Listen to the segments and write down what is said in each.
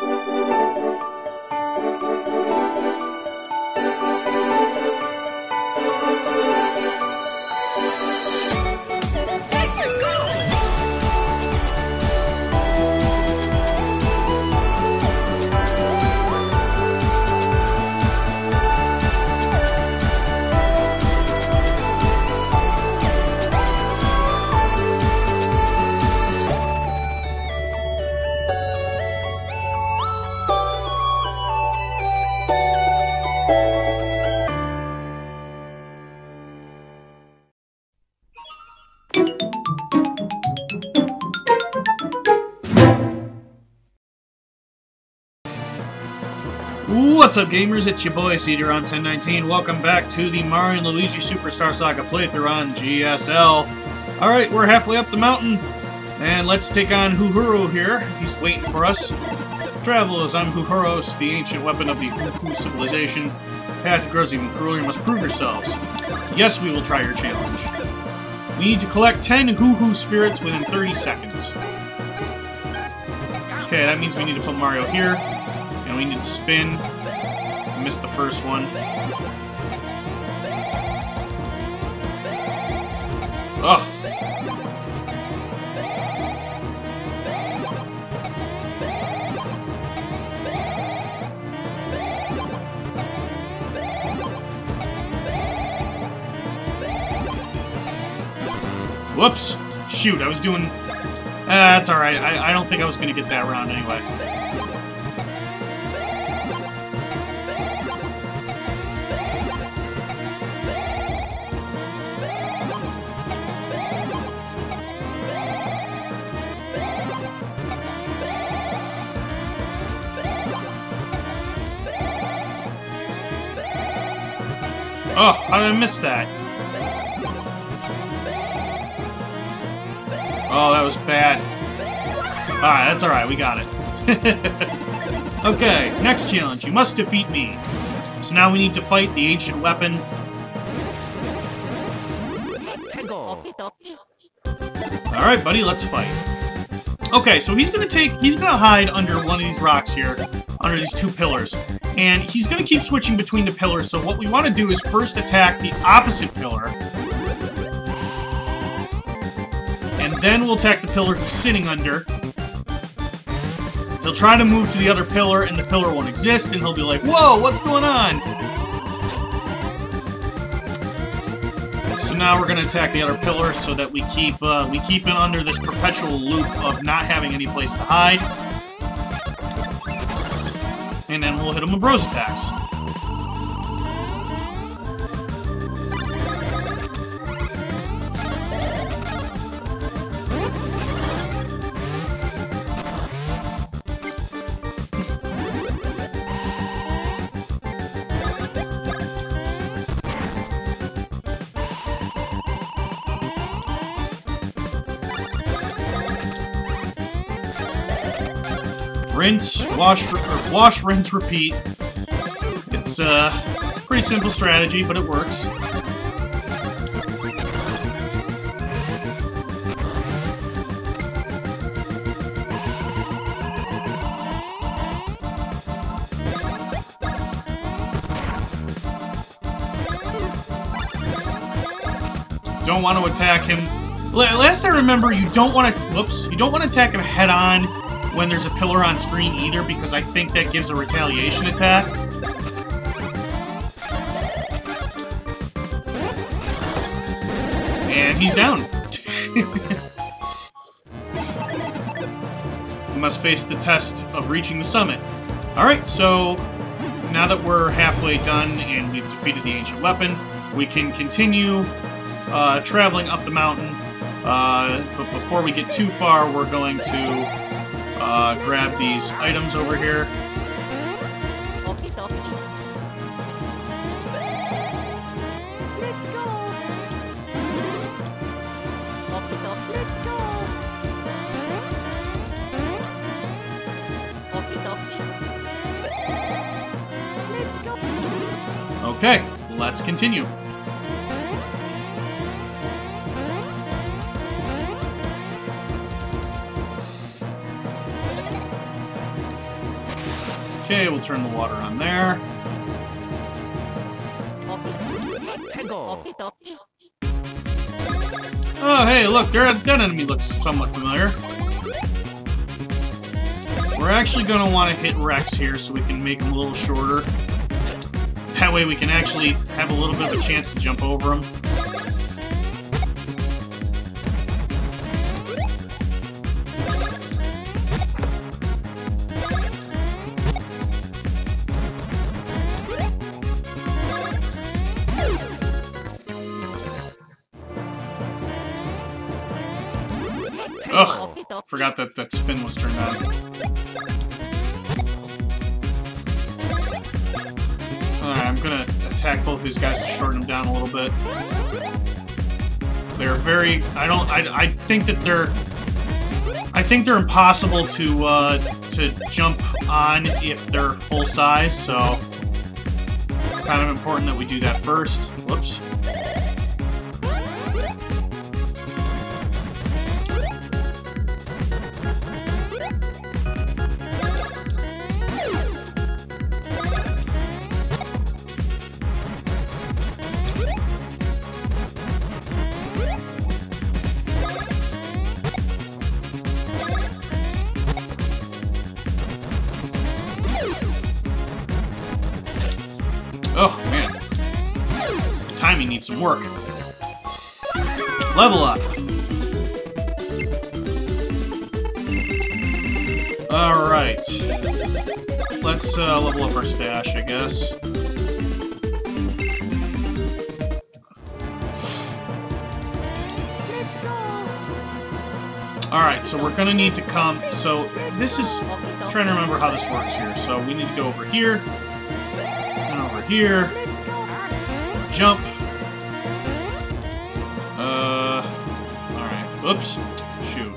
Let's go! What's up, gamers? It's your boy cdrom1019. Welcome back to the Mario Luigi Superstar Saga playthrough on GSL. Alright, we're halfway up the mountain, and let's take on Huhuro here. He's waiting for us. Travelers, I'm Hoohooros, the ancient weapon of the Hoohoo civilization. The path grows even crueler, you must prove yourselves. Yes, we will try your challenge. We need to collect 10 Hoohoo spirits within 30 seconds. Okay, that means we need to put Mario here, and we need to spin. Missed the first one. Ugh. Whoops! Shoot, I was doing... Uh, that's alright. I, I don't think I was going to get that round anyway. Oh, how did I miss that? Oh, that was bad. Alright, that's alright, we got it. okay, next challenge. You must defeat me. So now we need to fight the ancient weapon. Alright, buddy, let's fight. Okay, so he's gonna take, he's gonna hide under one of these rocks here, under these two pillars. And he's gonna keep switching between the pillars, so what we want to do is first attack the opposite pillar. And then we'll attack the pillar he's sitting under. He'll try to move to the other pillar, and the pillar won't exist, and he'll be like, Whoa, what's going on? So now we're gonna attack the other pillar so that we keep uh, we keep it under this perpetual loop of not having any place to hide. And then we'll hit him with bros attacks. Rinse, wash, or wash, rinse, repeat. It's a uh, pretty simple strategy, but it works. Don't want to attack him. Last I remember, you don't want to. Whoops! You don't want to attack him head on when there's a pillar on screen either, because I think that gives a retaliation attack. And he's down. we must face the test of reaching the summit. Alright, so now that we're halfway done and we've defeated the ancient weapon, we can continue uh, traveling up the mountain. Uh, but before we get too far, we're going to uh, grab these items over here. Okay, let's continue. Okay, we'll turn the water on there. Oh, hey, look, that enemy looks somewhat familiar. We're actually going to want to hit Rex here so we can make him a little shorter. That way we can actually have a little bit of a chance to jump over him. Forgot that that spin was turned on. Alright, I'm gonna attack both these guys to shorten them down a little bit. They're very... I don't... I, I think that they're... I think they're impossible to, uh, to jump on if they're full size, so... Kind of important that we do that first. Whoops. Needs some work. Level up. Alright. Let's uh, level up our stash, I guess. Alright, so we're gonna need to come... So, this is... I'm trying to remember how this works here. So, we need to go over here, and over here, jump. Oops. Shoot.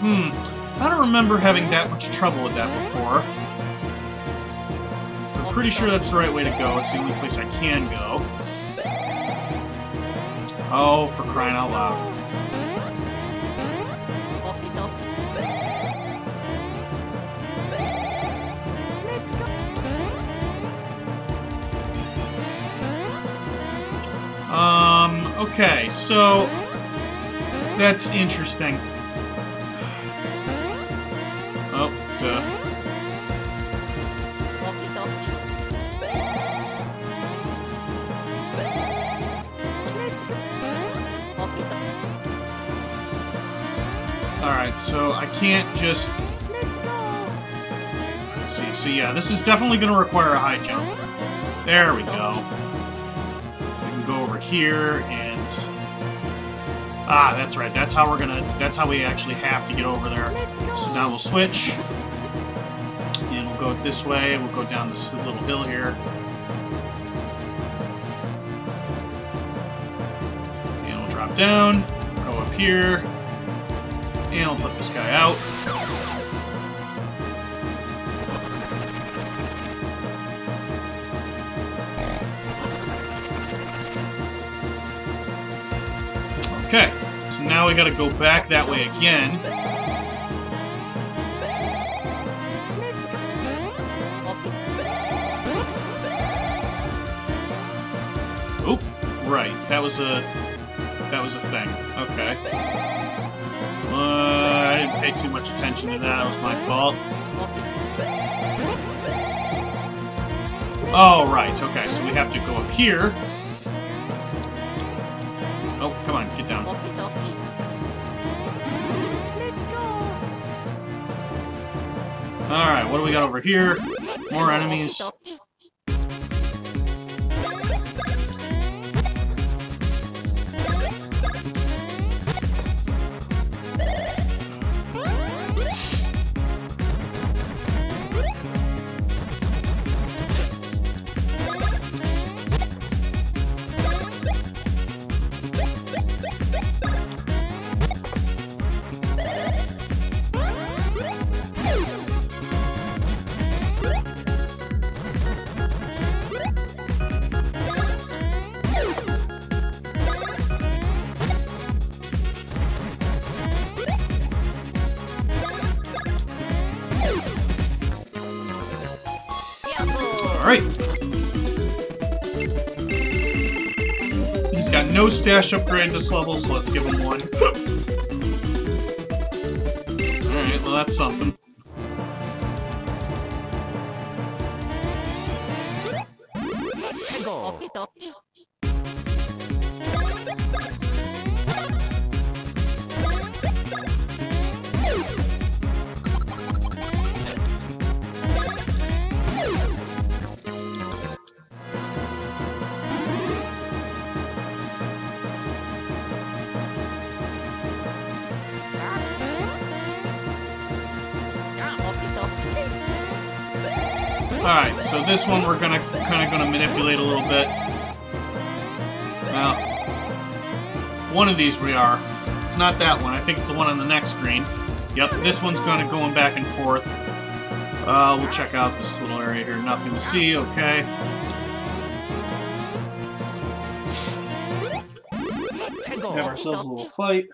Hmm. I don't remember having that much trouble with that before. I'm pretty sure that's the right way to go. It's the only place I can go. Oh, for crying out loud. Okay, so... That's interesting. Oh, duh. Alright, so I can't just... Let's see. So yeah, this is definitely going to require a high jump. There we go. We can go over here and... Ah, that's right. That's how we're gonna... That's how we actually have to get over there. So now we'll switch. And we'll go this way. We'll go down this little hill here. And we'll drop down. Go up here. And we'll put this guy out. Okay, so now we gotta go back that way again. Oop, right, that was a... that was a thing. Okay. Uh, I didn't pay too much attention to that, that was my fault. Oh, right, okay, so we have to go up here. Get down. Alright, what do we got over here? More enemies. No stash upgrade this level, so let's give him one. Alright, well that's something. Alright, so this one we're gonna kind of gonna manipulate a little bit. Now, one of these we are. It's not that one. I think it's the one on the next screen. Yep, this one's gonna going back and forth. Uh, we'll check out this little area here. Nothing to see. Okay. Have ourselves a little fight.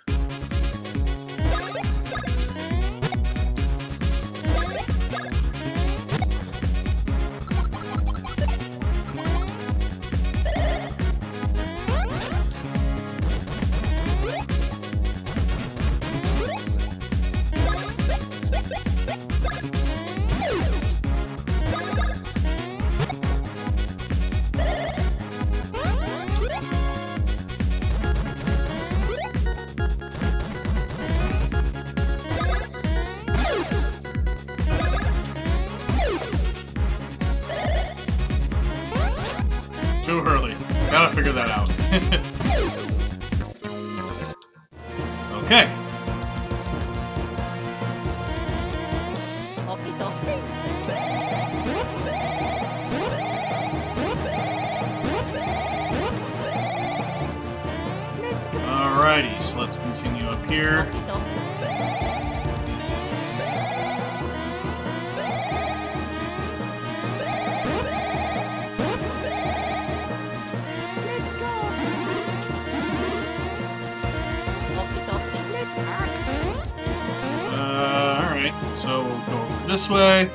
So we'll go over this way.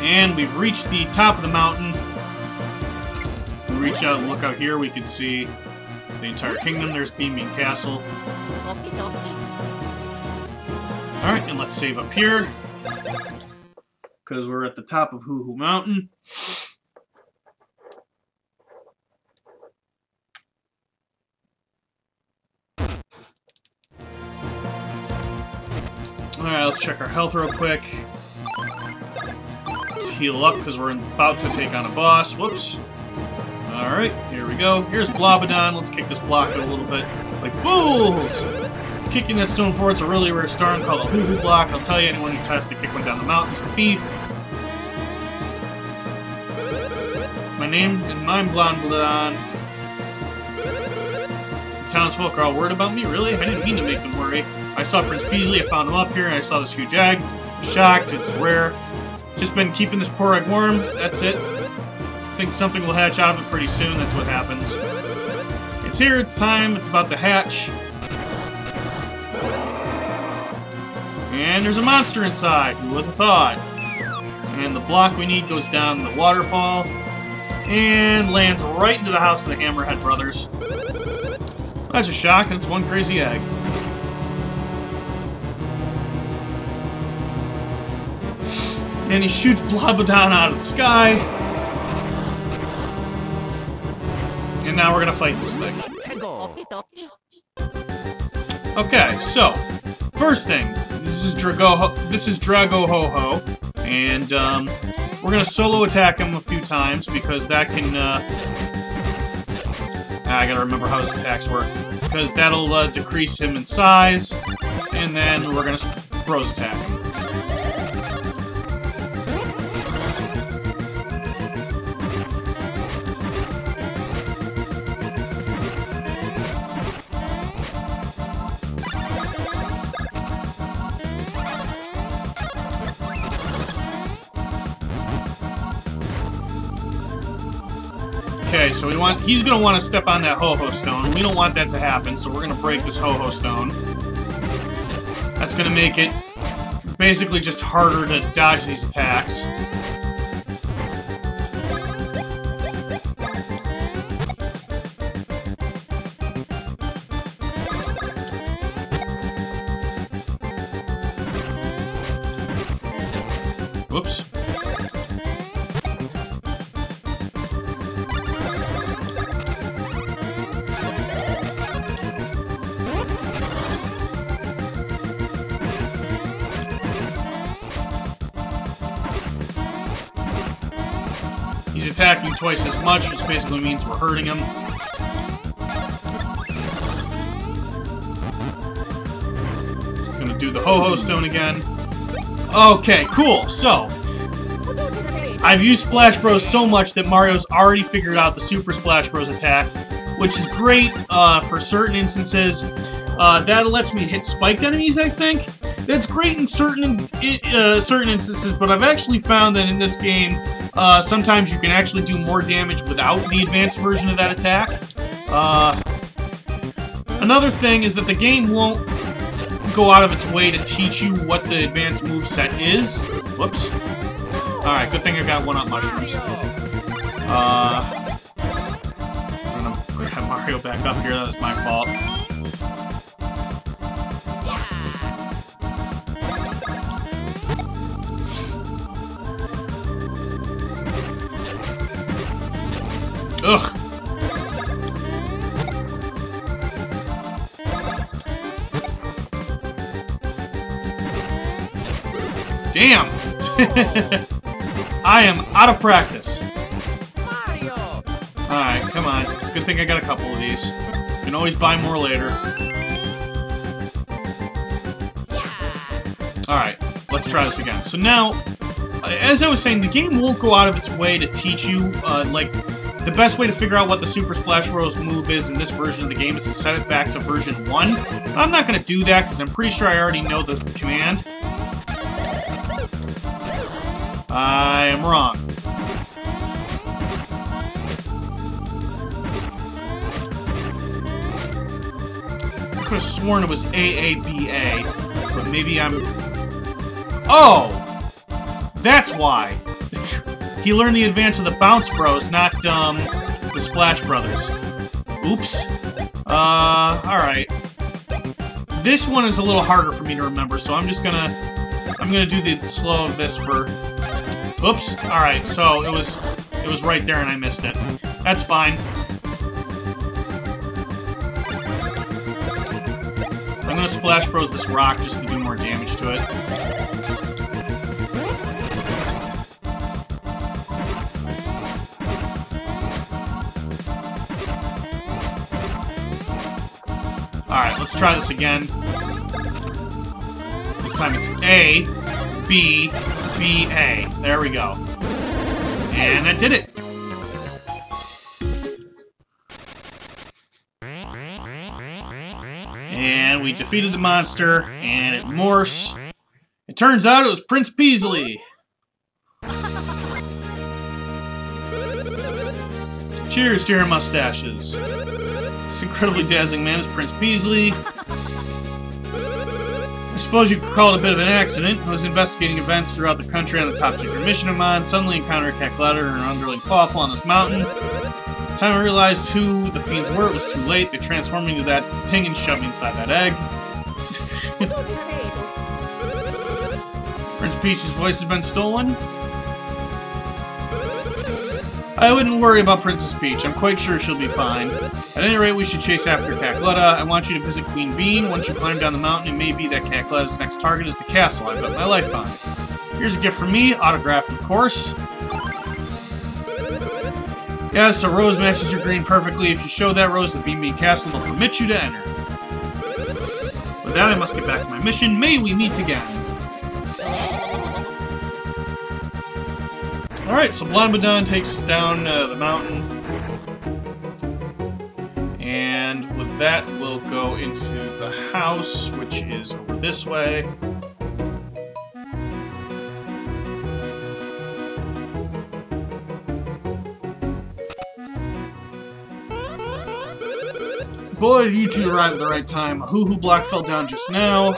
And we've reached the top of the mountain. We reach out and look out here, we can see the entire kingdom. There's Bean Castle. Alright, and let's save up here. Because we're at the top of Hoo Hoo Mountain. Let's check our health real quick. Let's heal up because we're about to take on a boss. Whoops. Alright, here we go. Here's Blobodon. Let's kick this block a little bit. Like fools! Kicking that stone forward's a really rare stone called a hoo hoo block. I'll tell you, anyone who tries to kick one down the mountain is a thief. My name and mine Blablanadon. The townsfolk are all worried about me, really? I didn't mean to make them worry. I saw Prince Peasley, I found him up here, and I saw this huge egg. I'm shocked, it's rare. Just been keeping this poor egg warm, that's it. Think something will hatch out of it pretty soon, that's what happens. It's here, it's time, it's about to hatch. And there's a monster inside, who would have thought? And the block we need goes down the waterfall and lands right into the house of the Hammerhead brothers. That's a shock, it's one crazy egg. And he shoots Blobodon out of the sky. And now we're gonna fight this thing. Okay, so first thing, this is Drago. This is Dragohoho, and um, we're gonna solo attack him a few times because that can. Uh, I gotta remember how his attacks work because that'll uh, decrease him in size, and then we're gonna bros attack Okay, so we want he's gonna want to step on that ho-ho stone. We don't want that to happen, so we're gonna break this ho-ho stone. That's gonna make it basically just harder to dodge these attacks. Twice as much, which basically means we're hurting him. Just gonna do the Ho-Ho Stone again. Okay, cool. So, I've used Splash Bros so much that Mario's already figured out the Super Splash Bros attack, which is great uh, for certain instances. Uh, that lets me hit spiked enemies, I think. That's great in certain uh, certain instances, but I've actually found that in this game, uh, sometimes you can actually do more damage without the advanced version of that attack. Uh, another thing is that the game won't go out of its way to teach you what the advanced move set is. Whoops. Alright, good thing I got one-up mushrooms. Uh, I'm gonna grab Mario back up here, that was my fault. Ugh. Damn! I am out of practice. Alright, come on. It's a good thing I got a couple of these. You can always buy more later. Alright, let's try this again. So now, as I was saying, the game won't go out of its way to teach you, uh, like, the best way to figure out what the Super Splash Bros. move is in this version of the game is to set it back to version 1. But I'm not going to do that because I'm pretty sure I already know the command. I am wrong. I could have sworn it was AABA, but maybe I'm... Oh! That's why! He learned the advance of the Bounce Bros, not, um, the Splash Brothers. Oops. Uh, alright. This one is a little harder for me to remember, so I'm just gonna... I'm gonna do the slow of this for... Oops. Alright, so it was... It was right there and I missed it. That's fine. I'm gonna Splash Bros this rock just to do more damage to it. Let's try this again. This time it's A, B, B, A. There we go. And that did it. And we defeated the monster, and it morphs. It turns out it was Prince Peasley. Cheers to your mustaches. This incredibly dazzling man is Prince Peasley. I suppose you could call it a bit of an accident. I was investigating events throughout the country on a top-secret mission of mine, suddenly encountered Cackletta and her underling Fawful on this mountain. By the time I realized who the fiends were, it was too late. They transformed me into that thing and shoved me inside that egg. Prince Peach's voice has been stolen? I wouldn't worry about Princess Peach. I'm quite sure she'll be fine. At any rate, we should chase after Cackletta. I want you to visit Queen Bean. Once you climb down the mountain, it may be that Cackletta's next target is the castle I bet my life on. it. Here's a gift from me, autographed of course. Yes, a rose matches your green perfectly. If you show that rose the Beanbean Castle, they'll permit you to enter. With that, I must get back to my mission. May we meet again. Alright, so Blablanadon takes us down uh, the mountain. And with that, we'll go into the house, which is over this way. Boy, you two arrived at the right time. A hoo-hoo block fell down just now.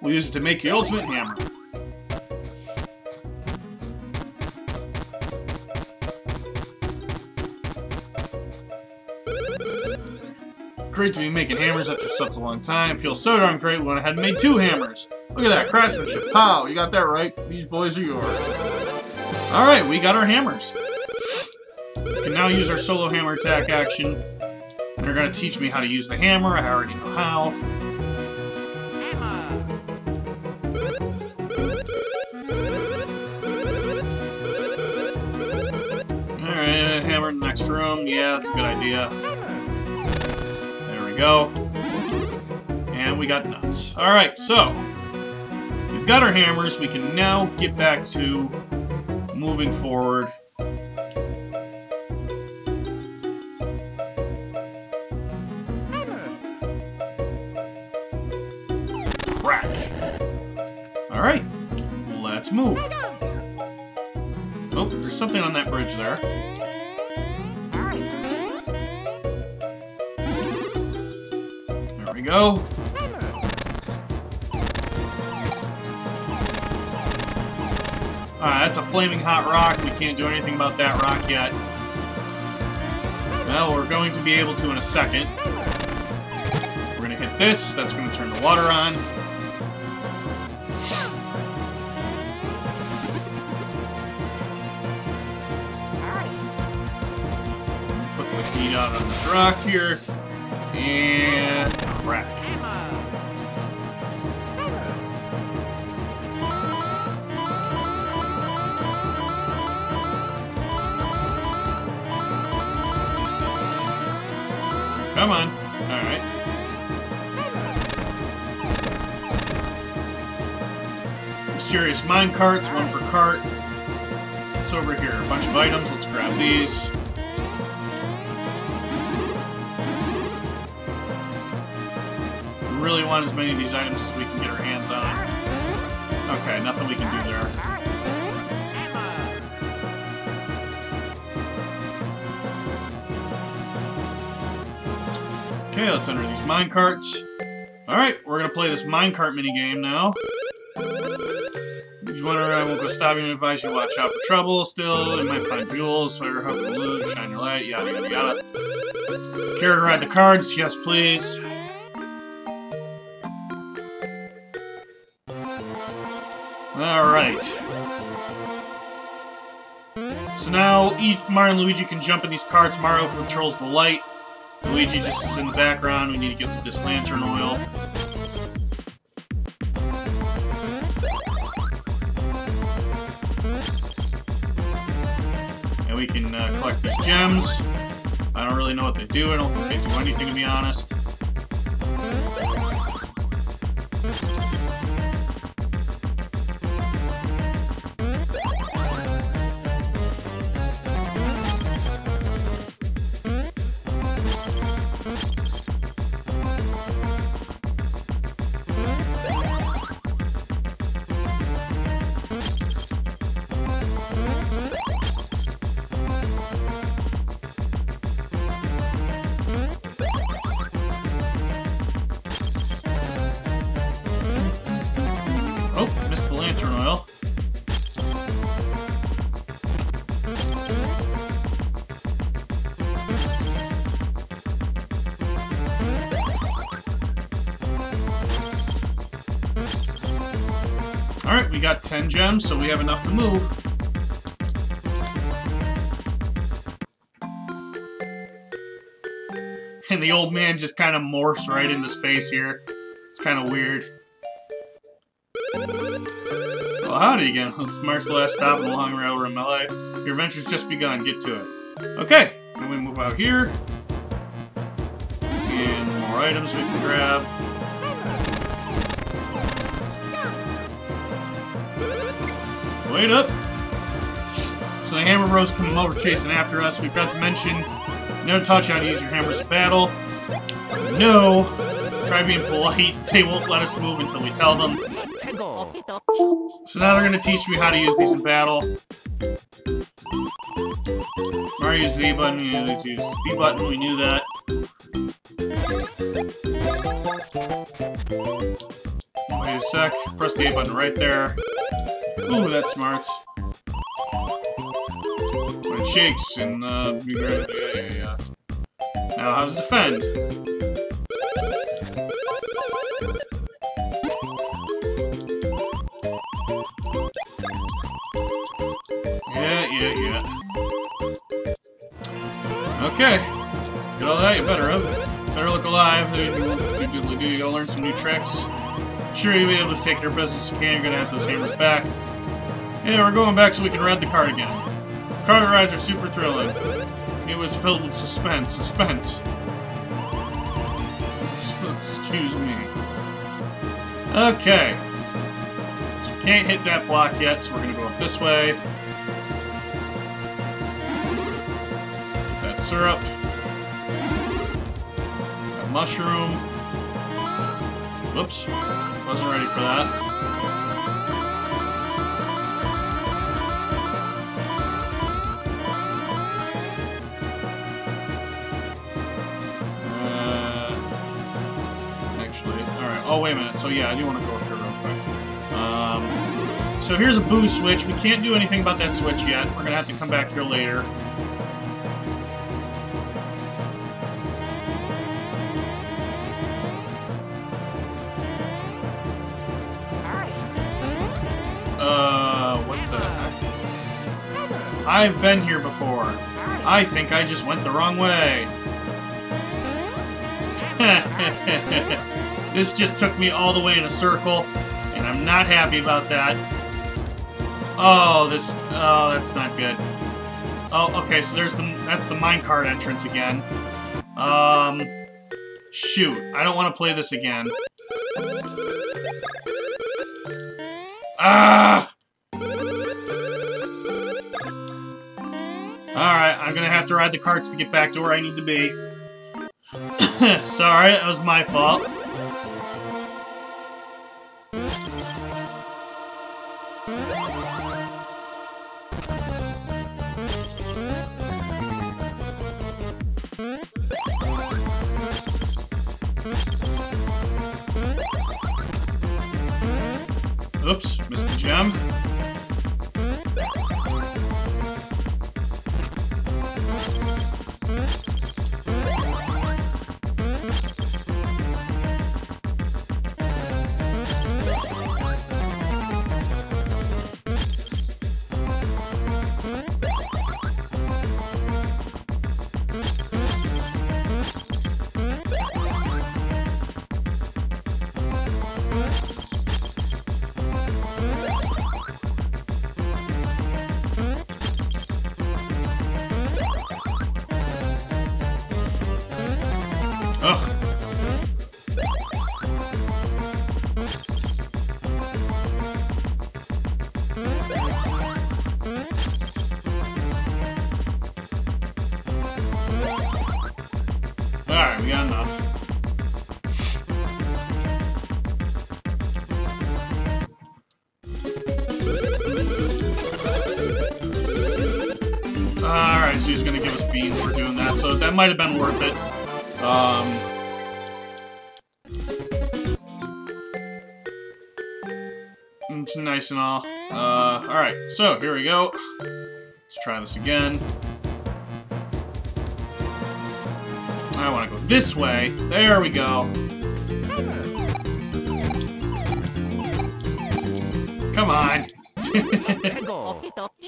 We'll use it to make your ultimate hammer. Great to be making hammers after such a long time. Feels so darn great we went ahead and made two hammers. Look at that, craftsmanship. Pow, you got that right. These boys are yours. Alright, we got our hammers. We can now use our solo hammer attack action. They're going to teach me how to use the hammer. I already know how. Alright, hammer in the next room. Yeah, that's a good idea. Go. And we got nuts. Alright, so. We've got our hammers. We can now get back to moving forward. Crack. Alright, let's move. Oh, there's something on that bridge there. Go. Alright, that's a flaming hot rock. We can't do anything about that rock yet. Well, we're going to be able to in a second. We're going to hit this. That's going to turn the water on. Put the heat out on this rock here. And Mysterious mine carts, one per cart. What's over here? A bunch of items. Let's grab these. We really want as many of these items as we can get our hands on. Okay, nothing we can do there. Okay, let's enter these minecarts. Alright, we're gonna play this minecart minigame now. You I won't go stopping and advise you watch out for trouble still. You might find jewels, fire, hook, balloon, shine your light, yada yada yada. Care to ride the cards? Yes, please. Alright. So now Mario and Luigi can jump in these carts. Mario controls the light. Luigi just is in the background. We need to get this lantern oil. We can uh, collect these gems. I don't really know what they do. I don't think they do anything, to be honest. Got 10 gems, so we have enough to move. And the old man just kind of morphs right into space here. It's kind of weird. Well, howdy again. This marks the last stop on the long railroad in my life. Your adventure's just begun. Get to it. Okay, then we move out here. And more items we can grab. Wait up! So the Hammer Bros come over chasing after us. We've got to mention, you how to use your hammers in battle. No! Try being polite. They won't let us move until we tell them. So now they're to teach me how to use these in battle. Mario used the A button, we use the B button, we knew that. Wait a sec, press the A button right there. Ooh, that smarts. My cheeks and, uh, be great. Yeah, yeah, yeah. Now how to defend. Yeah, yeah, yeah. Okay. Get all that, you better of. Better look alive. You'll learn some new tricks. Sure, you'll be able to take of business you can. You're gonna have those hammers back. Yeah, we're going back so we can ride the cart again. Cart rides are super thrilling. It was filled with suspense. Suspense. Excuse me. Okay. So we can't hit that block yet, so we're gonna go up this way. That syrup. That mushroom. Whoops. Wasn't ready for that. Uh. Oh, wait a minute. So, yeah, I do want to go up here real quick. Um, so here's a boo switch. We can't do anything about that switch yet. We're going to have to come back here later. I've been here before. I think I just went the wrong way. this just took me all the way in a circle, and I'm not happy about that. Oh, this... Oh, that's not good. Oh, okay, so there's the... That's the minecart entrance again. Um... Shoot, I don't want to play this again. Ah! I'm gonna have to ride the carts to get back to where I need to be. Sorry, that was my fault. Oops, missed the gem. We. Alright, so he's gonna give us beans for doing that, so that might have been worth it. Um... It's nice and all. Uh, alright, so here we go. Let's try this again. This way. There we go. Come on.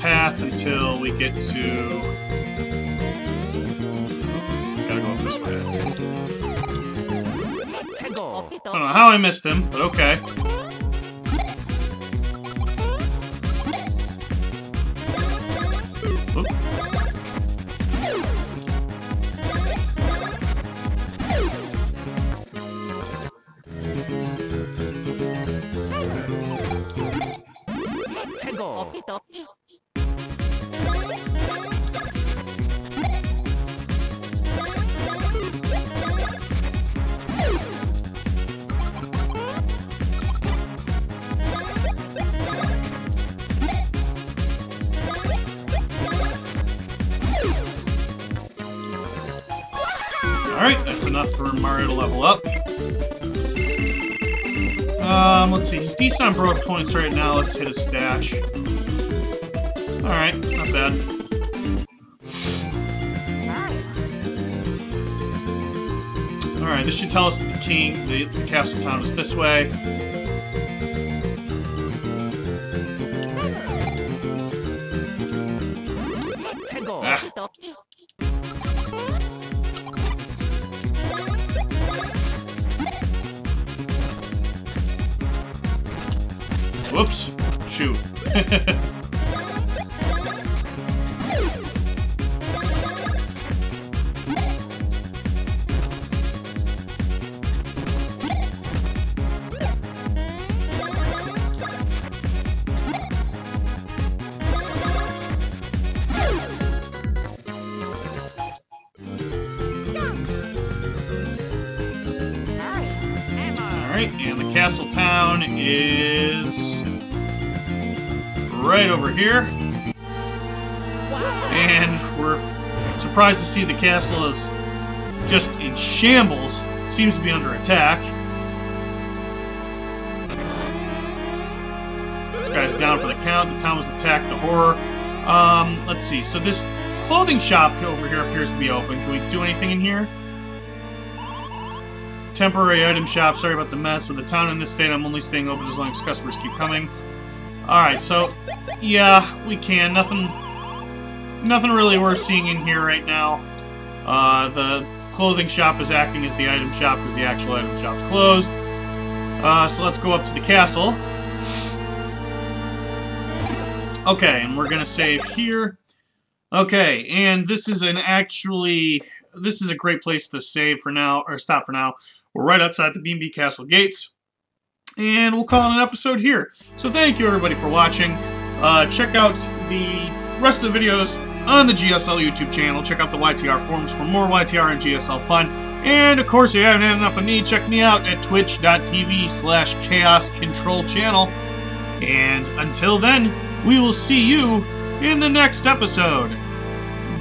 path until we get to... Gotta go up this way. I don't know how I missed him, but okay. That's enough for Mario to level up. Um, let's see, he's decent on Bros. points right now. Let's hit a stash. Alright, not bad. Alright, this should tell us that the king, the, the castle town is this way. Alright, and the castle town is right over here. And we're surprised to see the castle is just in shambles. Seems to be under attack. This guy's down for the count. The town was attacked. The horror. Um, let's see. So this clothing shop over here appears to be open. Can we do anything in here? Temporary item shop. Sorry about the mess. With the town in this state, I'm only staying open as long as customers keep coming. Alright, so, yeah, we can. Nothing nothing really worth seeing in here right now. Uh, the clothing shop is acting as the item shop because the actual item shop's closed. Uh, so let's go up to the castle. Okay, and we're going to save here. Okay, and this is an actually... This is a great place to save for now, or stop for now. We're right outside the Beanbean Castle gates. And we'll call it an episode here. So thank you everybody for watching. Uh, check out the rest of the videos on the GSL YouTube channel. Check out the YTR forums for more YTR and GSL fun. And of course, if you haven't had enough of me, check me out at twitch.tv slash chaos control channel. And until then, we will see you in the next episode.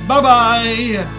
Bye-bye!